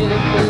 beautiful.